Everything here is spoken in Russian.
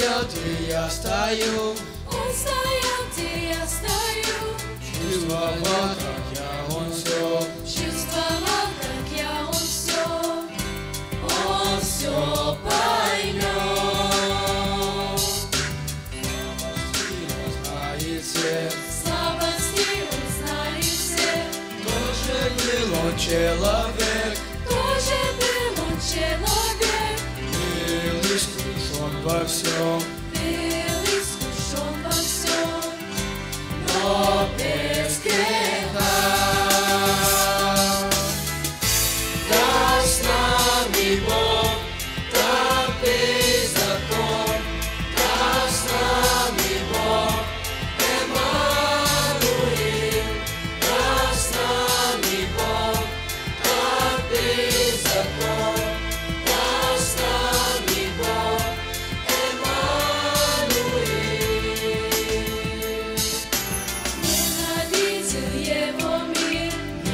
где я стою, Он стоял, где я стою, чувствовал, как я он все, чувствовал, как я он все, он все поймет. Спасибо, знает все, Слабости он знает все, кто же был он человек, So. soul.